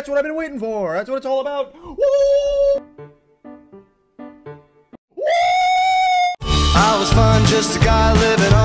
That's what I've been waiting for. That's what it's all about. Woo! I was fun, just a guy living